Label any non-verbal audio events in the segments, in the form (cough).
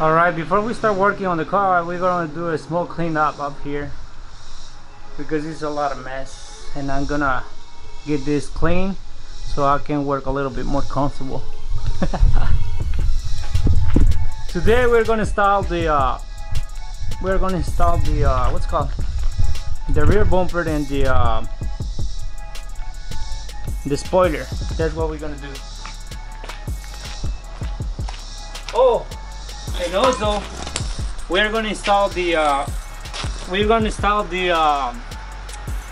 All right, before we start working on the car, we're gonna do a small cleanup up here because it's a lot of mess and I'm gonna get this clean so I can work a little bit more comfortable. (laughs) Today we're gonna install the uh, we're gonna install the uh, what's called the rear bumper and the uh, the spoiler. That's what we're gonna do. Oh, and also we're gonna install the uh, we're gonna install the uh,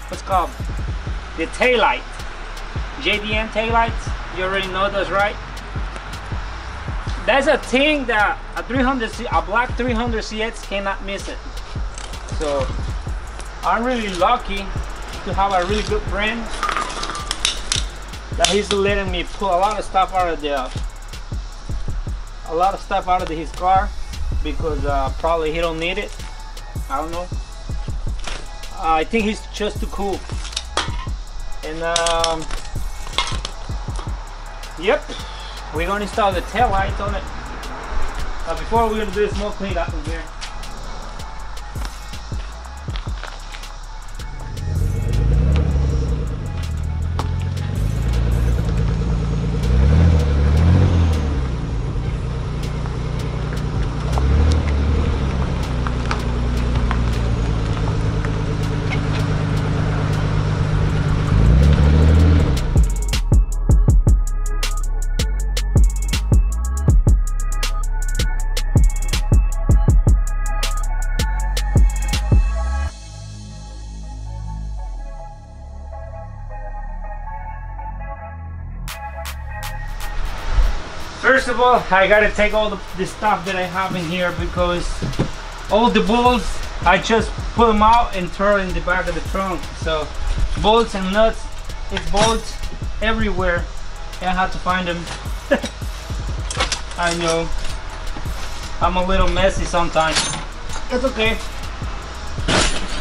what's called? The tail light JDM tail lights you already know those right? That's a thing that a 300 C a black 300ZX cannot miss it. So I'm really lucky to have a really good friend that he's letting me pull a lot of stuff out of the a lot of stuff out of his car because uh, probably he don't need it. I don't know. Uh, I think he's just too cool. And um, yep. We're gonna install the tail lights on it. Uh, before we're gonna do a small cleanup in here of all, I gotta take all the, the stuff that I have in here because all the bolts, I just pull them out and throw in the back of the trunk. So bolts and nuts, it's bolts everywhere and I have to find them. (laughs) I know, I'm a little messy sometimes. It's okay,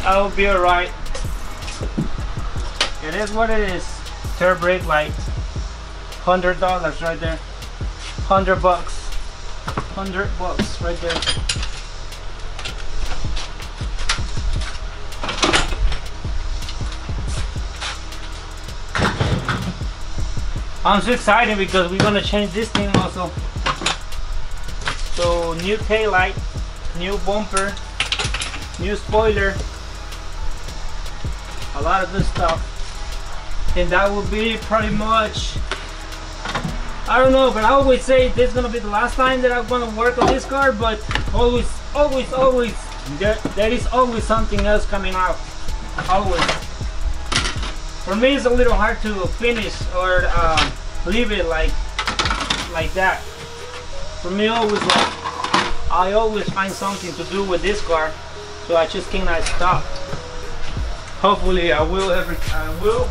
I'll be alright. It is what it is. Turbo brake light, $100 right there. 100 bucks. 100 bucks right there. I'm so excited because we're gonna change this thing also. So new tail light new bumper new spoiler a lot of good stuff. And that will be pretty much I don't know, but I always say this is gonna be the last time that I'm gonna work on this car, but always, always, always, there, there is always something else coming out. Always. For me, it's a little hard to finish or um, leave it like, like that. For me, always like, I always find something to do with this car, so I just cannot stop. Hopefully, I will every, I will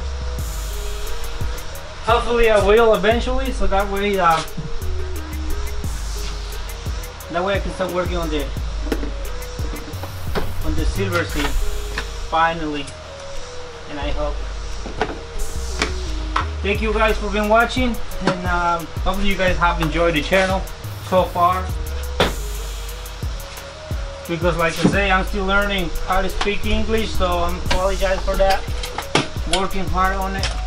hopefully I will eventually so that way uh, that way I can start working on the on the silver sea finally. And I hope. Thank you guys for being watching and um, hopefully you guys have enjoyed the channel so far. Because like I say I'm still learning how to speak English so I'm apologize for that. Working hard on it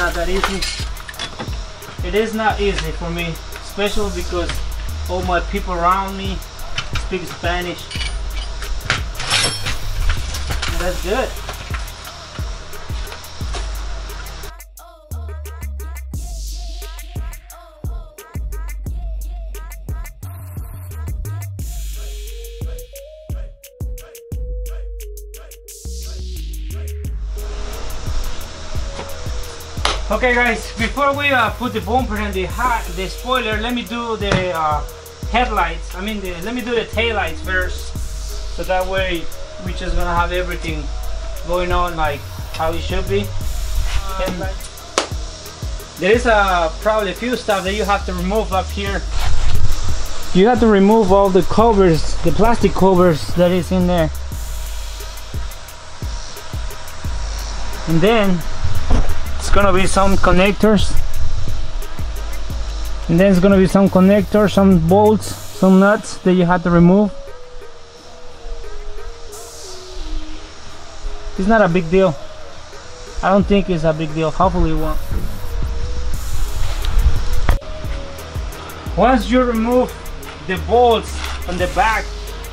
not that easy. It is not easy for me, especially because all my people around me speak Spanish. And that's good. Okay guys, before we uh, put the bumper and the hat, the spoiler, let me do the uh, headlights. I mean, the, let me do the tail lights first. So that way, we're just gonna have everything going on like how it should be. There is uh, probably a few stuff that you have to remove up here. You have to remove all the covers, the plastic covers that is in there. And then it's gonna be some connectors. And then it's gonna be some connectors some bolts some nuts that you have to remove. It's not a big deal. I don't think it's a big deal. Hopefully it won't. Once you remove the bolts on the back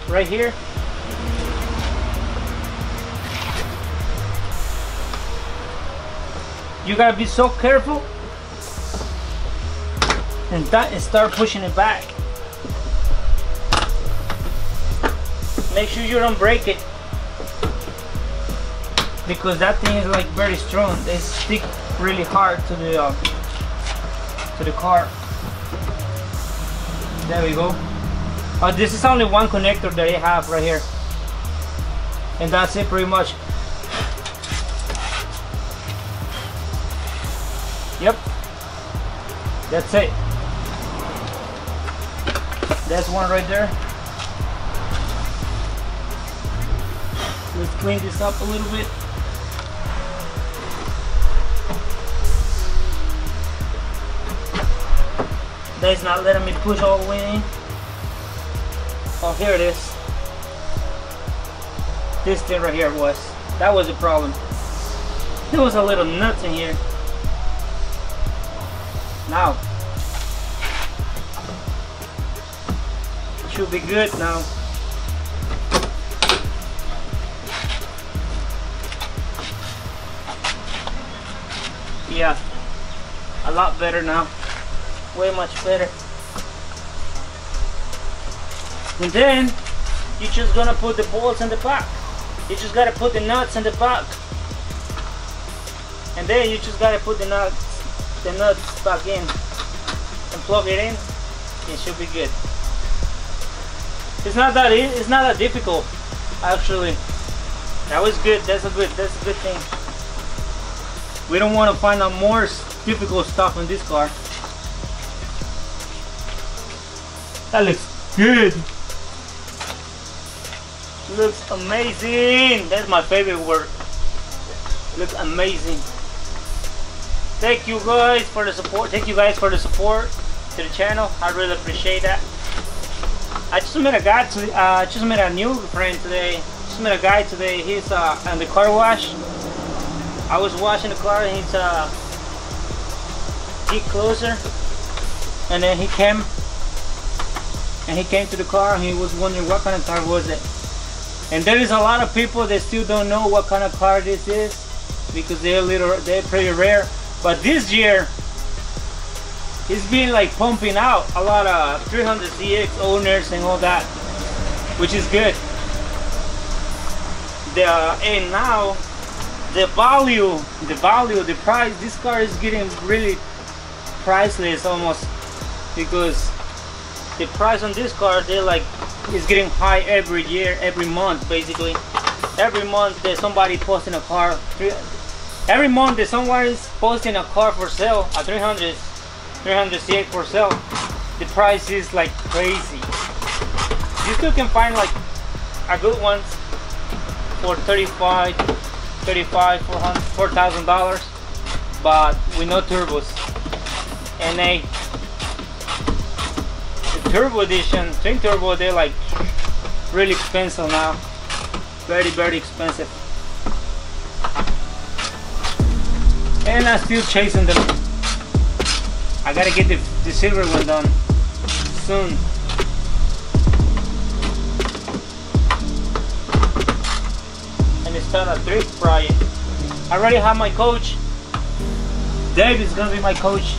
right here you gotta be so careful and that start pushing it back. Make sure you don't break it. Because that thing is like very strong. They stick really hard to the uh, to the car. There we go. Uh, this is only one connector that I have right here. And that's it pretty much that's it. That's one right there. Let's clean this up a little bit. That's not letting me push all the way in. Oh here it is. This thing right here was that was the problem. There was a little nuts in here now. It should be good now. Yeah. A lot better now. Way much better. And then you're just gonna put the bolts in the back. You just gotta put the nuts in the back. And then you just gotta put the nuts the nuts back in and plug it in it should be good it's not that it's not that difficult actually that was good that's a good that's a good thing we don't want to find out more difficult stuff in this car That looks good. Looks amazing. That's my favorite word. Looks amazing. Thank you guys for the support. Thank you guys for the support to the channel. I really appreciate that. I just met a guy to uh, just met a new friend today. Just met a guy today. He's uh, on the car wash. I was washing the car and he's uh, he closer, and then he came and he came to the car and he was wondering what kind of car was it. And there is a lot of people that still don't know what kind of car this is because they're little, they're pretty rare. But this year, it's been like pumping out a lot of 300ZX owners and all that, which is good. The, and now, the value, the value, the price, this car is getting really priceless almost because the price on this car they like is getting high every year every month basically every month there's somebody posting a car every month someone is posting a car for sale a 300 300 for sale the price is like crazy you still can find like a good ones for 35 35 400 four thousand dollars but with no turbos and they turbo edition, twin turbo, they're like really expensive now. Very, very expensive. And I'm still chasing them. I gotta get the, the silver one done soon. And it's time to drift fry I already have my coach. Dave is gonna be my coach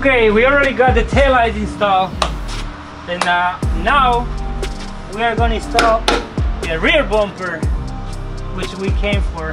Okay, we already got the tail lights installed. And uh, now we are to install the rear bumper, which we came for.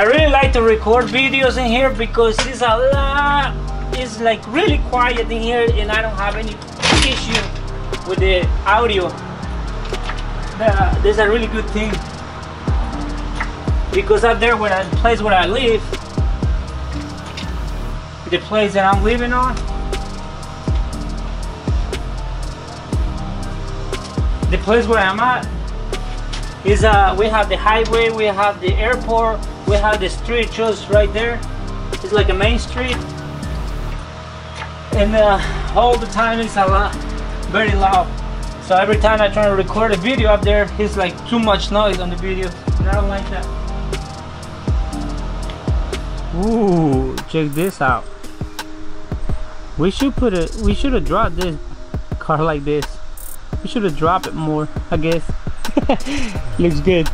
I really like to record videos in here because it's a lot, it's like really quiet in here and I don't have any issue with the audio. The, this is a really good thing because up there where I, place where I live, the place that I'm living on, the place where I'm at is uh we have the highway, we have the airport, we have the street just right there. It's like a main street. And uh, all the time it's a lot very loud. So every time I try to record a video up there it's like too much noise on the video. And I don't like that. Ooh, check this out. We should put it we should have dropped this car like this. We should have dropped it more I guess. (laughs) Looks good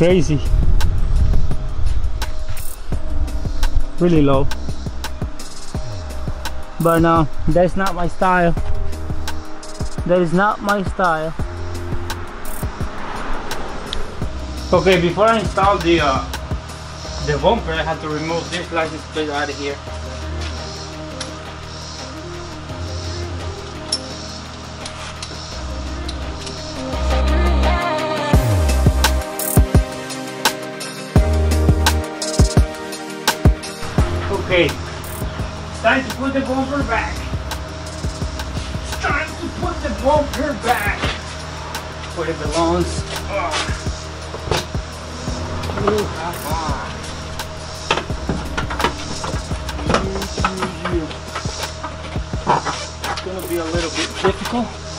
crazy. Really low. But no that's not my style. That is not my style. Okay before I install the uh, the bumper I have to remove this license plate out of here Okay, it's time to put the bumper back. It's time to put the bumper back where it belongs. Oh. Ooh, It's gonna be a little bit difficult.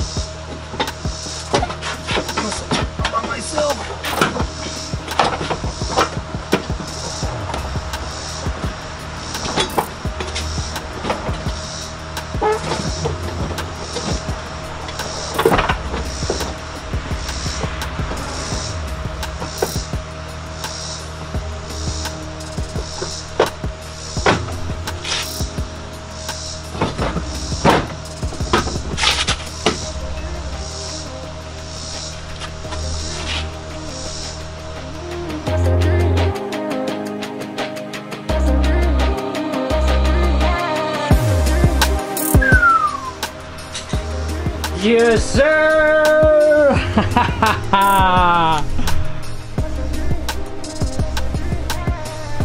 Yes, (laughs) sir!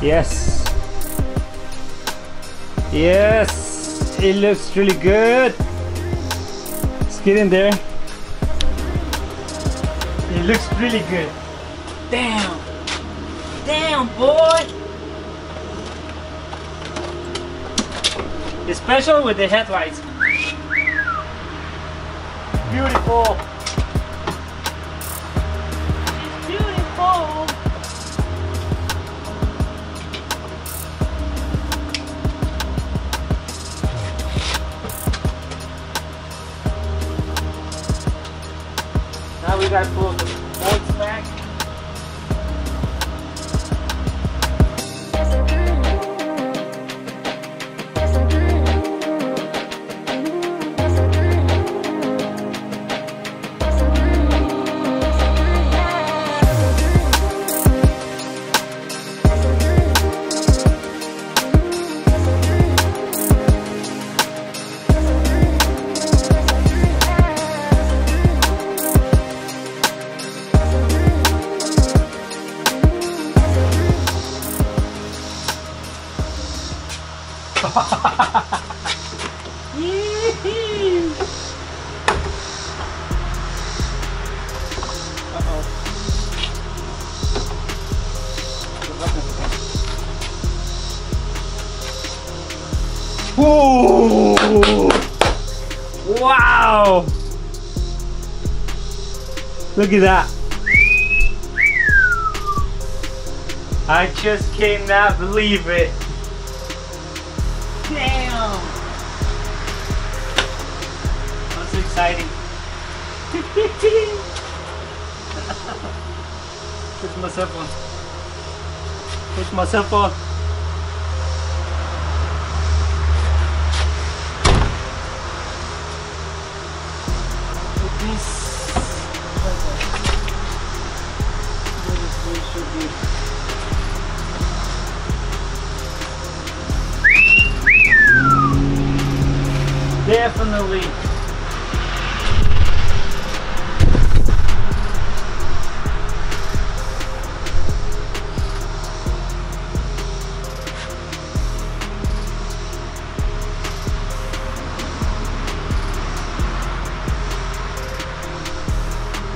yes. Yes, it looks really good. Let's get in there. It looks really good. Damn. Damn, boy. Especially with the headlights. Beautiful. Beautiful. Now we gotta Look at that. I just cannot believe it. Damn. That's exciting. (laughs) Push myself on. Push myself on. Definitely.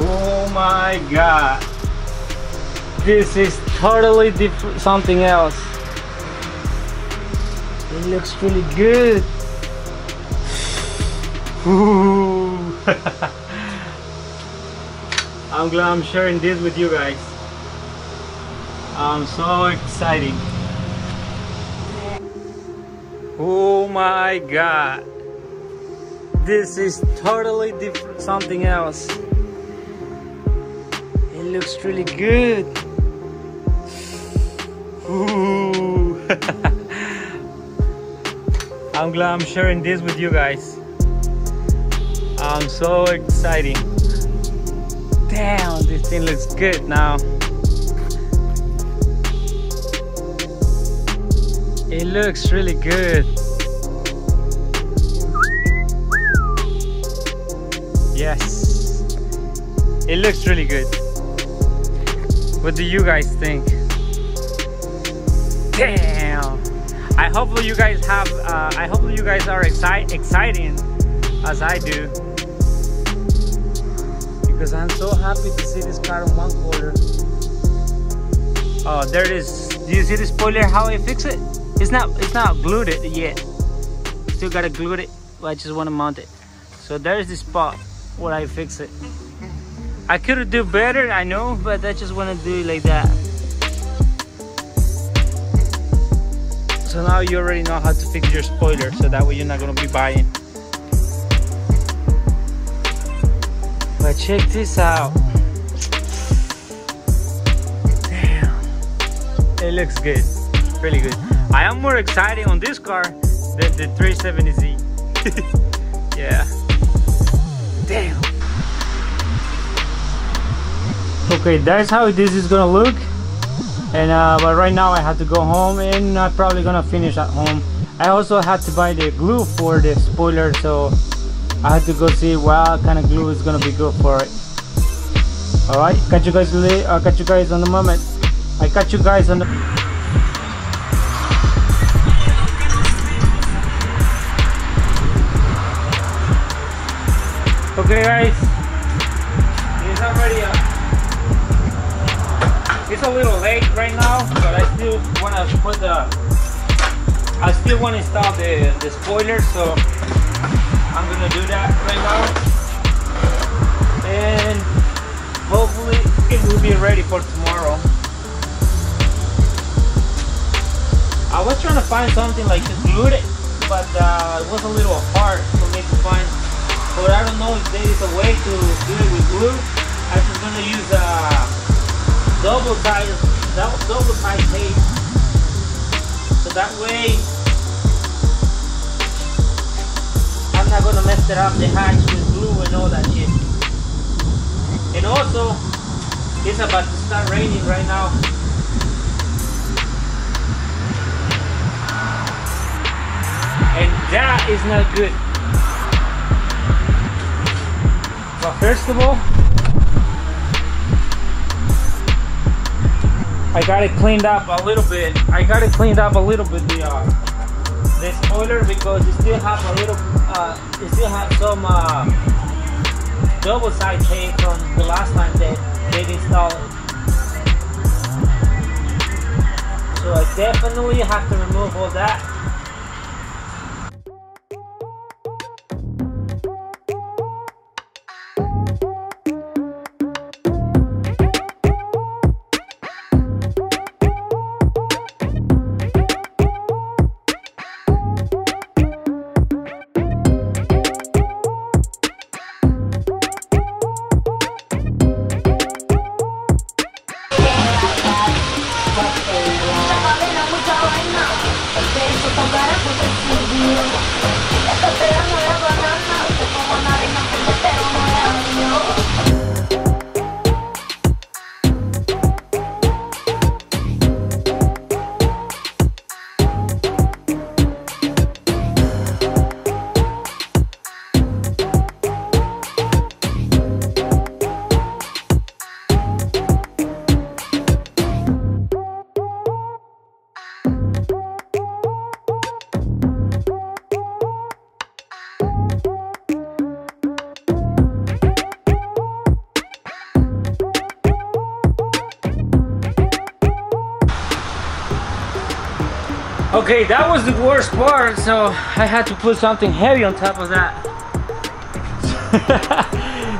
Oh my god. This is totally different something else. It looks really good. Ooh. (laughs) I'm glad I'm sharing this with you guys. I'm so excited. Oh my god. This is totally different something else. It looks really good. I'm glad I'm sharing this with you guys. I'm so excited. Damn, this thing looks good now. It looks really good. Yes. It looks really good. What do you guys think? Damn. I hope you guys have uh, I hope you guys are excited exciting as I do because I'm so happy to see this car in one quarter. Oh, there it is. Do you see the spoiler? How I fix it? It's not. It's not glued it yet. Still gotta glue it. But I just want to mount it. So there's the spot where I fix it. I could do better, I know, but I just want to do it like that. So now you already know how to fix your spoiler, so that way you're not gonna be buying But check this out. Damn. It looks good. Really good. I am more excited on this car than the 370Z. (laughs) yeah. Damn. Okay, that's how this is gonna look. And uh, but right now I have to go home and I'm probably gonna finish at home. I also had to buy the glue for the spoiler so I had to go see what kind of glue is gonna be good for it. Alright, catch you guys later. I'll catch you guys on the moment. I catch you guys on the Okay guys, It's a little late right now, but I still want to put the, I still want to install the, the spoiler, so I'm gonna do that right now. And hopefully it will be ready for tomorrow. I was trying to find something like to glue it, but uh, it was a little hard for me to find. But I don't know if there is a way to do it with glue. I'm just gonna use a double tie, double tie tape. So that way I'm not gonna mess it up the hatch with glue and all that shit. And also, it's about to start raining right now. And that is not good. But first of all, I got it cleaned up a little bit. I got it cleaned up a little bit. The uh, the spoiler because it still have a little uh, it still have some uh, double side tape from the last time they they installed it. So I definitely have to remove all that Okay, that was the worst part, so I had to put something heavy on top of that.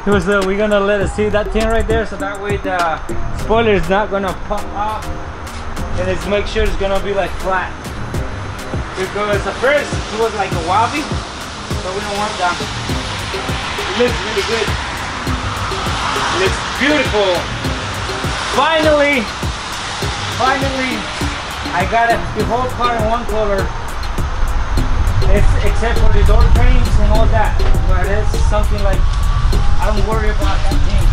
it was, uh, we're gonna let it see that thing right there, so that way the spoiler is not gonna pop up. and it's make sure it's gonna be like flat. Because at first it was like a wobbly, but we don't want that. It looks really good. It looks beautiful. Finally, finally, I got it, the whole car in one color. It's, except for the door frames and all that. But it's something like, I don't worry about that thing.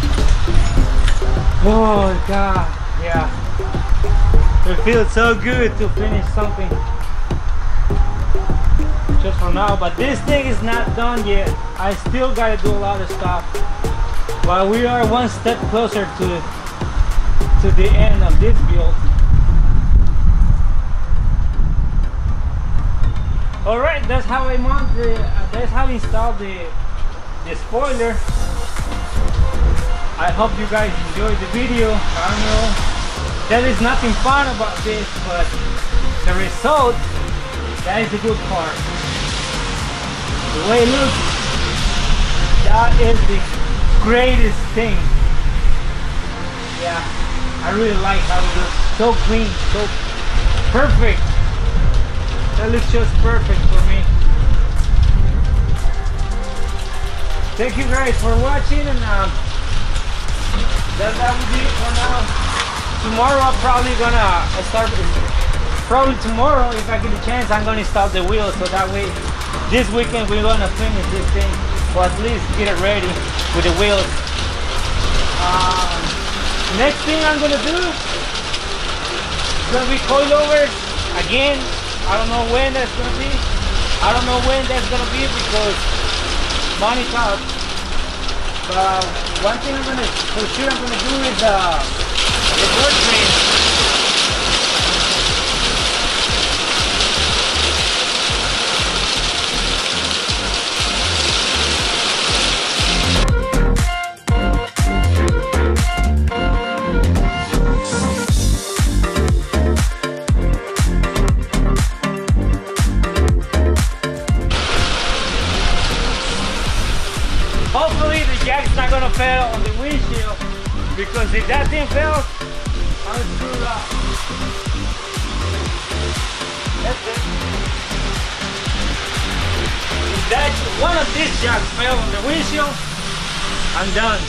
Oh God, yeah. It feels so good to finish something. Just for now, but this thing is not done yet. I still gotta do a lot of stuff. But we are one step closer to, to the end of this build. All right that's how i mount the uh, that's how I installed the the spoiler. I hope you guys enjoyed the video. I know. There is nothing fun about this but the result that is the good part. The way it looks that is the greatest thing. Yeah i really like how it looks. So clean so perfect that looks just perfect for me. Thank you guys for watching and um, that, that will be it for now. Tomorrow I'm probably gonna start, probably tomorrow if I get the chance I'm gonna install the wheels so that way this weekend we're gonna finish this thing or at least get it ready with the wheels. Um, next thing I'm gonna do is gonna be coilovers again I don't know when that's gonna be. I don't know when that's gonna be because money talks. But one thing I'm gonna for sure I'm gonna do is uh the bird train. I'm done.